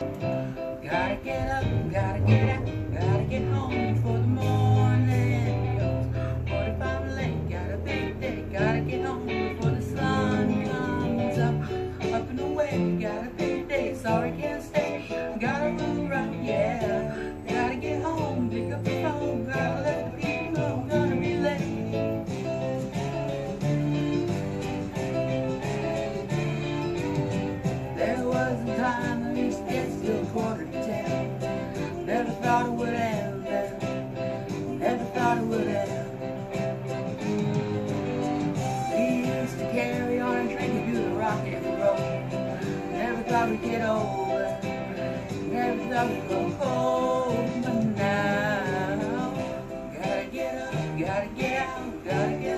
Gotta get up, gotta get out. make you the rock and roll. Never thought we'd get old. Never thought we'd go cold. But now, gotta get up, gotta get out, gotta get up.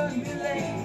so you late.